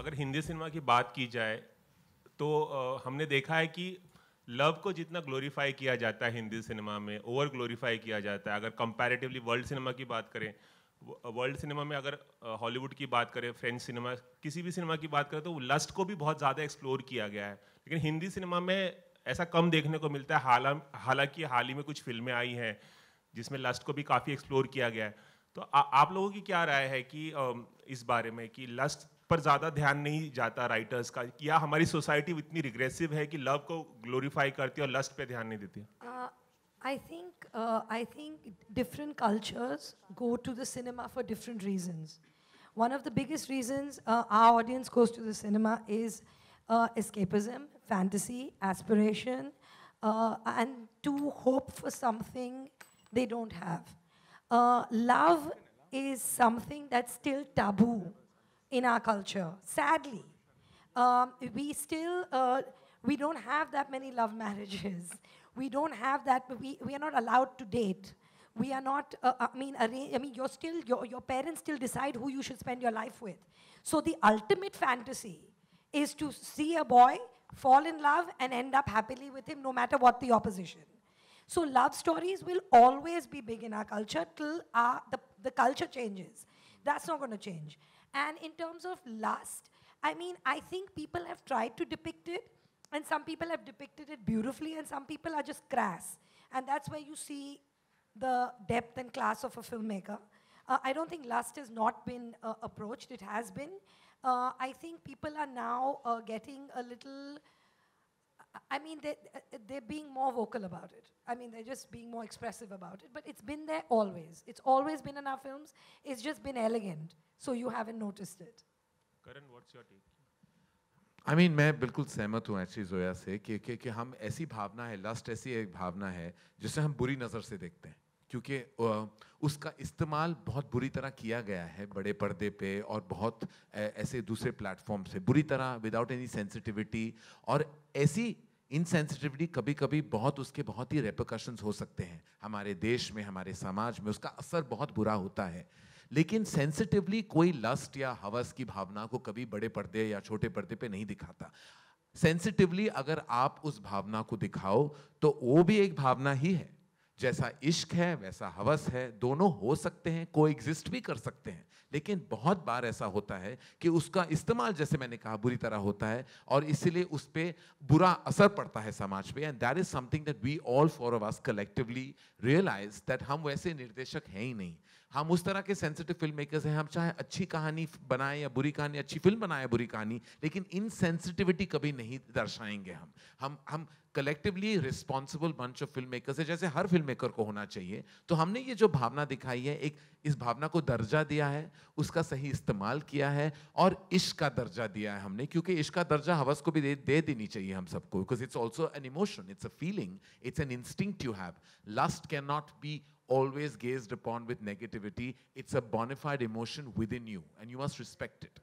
अगर हिंदी सिनेमा की बात की जाए तो हमने देखा है कि लव को जितना ग्लोरीफाई किया जाता है हिंदी सिनेमा में ओवर ग्लोरीफाई किया जाता है। अगर कंपैरेटिवली वर्ल्ड सिनेमा की बात करें वर्ल्ड सिनेमा में अगर हॉलीवुड की बात करें फ्रेंच सिनेमा किसी भी सिनेमा की बात करें तो लस्ट को भी बहुत ज़्यादा एक्सप्लोर किया गया है। लेकिन हिंदी सिनेमा में ऐसा कम देखने को मिलता है हाला हालाँकि हाल ही में कुछ फ़िल्में आई हैं जिसमें लस्ट को भी काफ़ी एक्सप्लोर किया गया है। तो आ, आप लोगों की क्या राय है कि इस बारे में कि लस्ट पर ज़्यादा ध्यान नहीं जाता राइटर्स का, या हमारी सोसाइटी इतनी रिग्रेसिव है कि लव को ग्लोरीफाई करती है और लस्ट पे ध्यान नहीं देती I think I think different cultures go to the cinema for different reasons one of the biggest reasons are audience goes to cinema is escapism fantasy aspiration and to hope for something they don't have love is something that still taboo in our culture, sadly. Um, we still, uh, we don't have that many love marriages. We don't have that, we, we are not allowed to date. We are not, uh, I mean, I mean, you're still, your, your parents still decide who you should spend your life with. So the ultimate fantasy is to see a boy, fall in love, and end up happily with him no matter what the opposition. So love stories will always be big in our culture till our, the, the culture changes. That's not going to change. And in terms of lust, I mean, I think people have tried to depict it, and some people have depicted it beautifully, and some people are just crass. And that's where you see the depth and class of a filmmaker. Uh, I don't think lust has not been uh, approached, it has been. Uh, I think people are now uh, getting a little I mean, they, they're being more vocal about it. I mean, they're just being more expressive about it. But it's been there always. It's always been in our films. It's just been elegant. So you haven't noticed it. Karan, what's your take? I I mean mean, मैं बिल्कुल सहमत हूँ actually Zoya से कि, कि कि हम ऐसी भावना है लस्ट ऐसी एक भावना है जिसे हम बुरी नज़र से देखते हैं क्योंकि उसका इस्तेमाल बहुत बुरी तरह किया गया है बड़े पर्दे पे और बहुत ऐसे दूसरे प्लेटफॉर्म से। बुरी तरह विदाउट एनी सेंसिटिविटी और ऐसी इनसेंसिटिविटी कभी कभी बहुत उसके बहुत ही रेपोकशंस हो सकते हैं। हमारे देश में, हमारे समाज में उसका असर बहुत बुरा होता है। लेकिन सेंसिटिवली कोई लस्ट या हवस की भावना को कभी बड़े पर्दे या छोटे पर्दे पे नहीं दिखाता। सेंसिटिवली अगर आप उस भावना को दिखाओ तो वो भी एक भावना ही है। जैसा इश्क है, वैसा हवस है, दोनों हो सकते हैं को एग्जिस्ट भी कर सकते हैं। लेकिन बहुत बार ऐसा होता है कि उसका इस्तेमाल जैसे मैंने कहा, बुरी तरह होता है और इसीलिए उस पर बुरा असर पड़ता है समाज पे। And that is something that we all for us collectively realize that हम वैसे निर्देशक हैं ही नहीं। हम उस तरह के सेंसिटिव फ़िल्म मेकर्स हैं हम चाहे अच्छी कहानी बनाए या बुरी कहानी अच्छी फ़िल्म बनाए बुरी कहानी लेकिन इन सेंसिटिविटी कभी नहीं दर्शाएँगे हम। हम हम collectively responsible bunch of film makers है जैसे हर फ़िल्म मेकर को होना चाहिए। तो हमने ये जो भावना दिखाई है एक इस भावना को दर्जा दिया है उसका सही इस्तेमाल किया है और इश्क का दर्जा दिया है हमने क्योंकि इश्क का दर्जा हवस को भी दे, दे देनी चाहिए हम सबको because it's also an emotion it's a feeling it's an instinct you have lust can not be always gazed upon with negativity. It's a bona fide emotion within you, and you must respect it.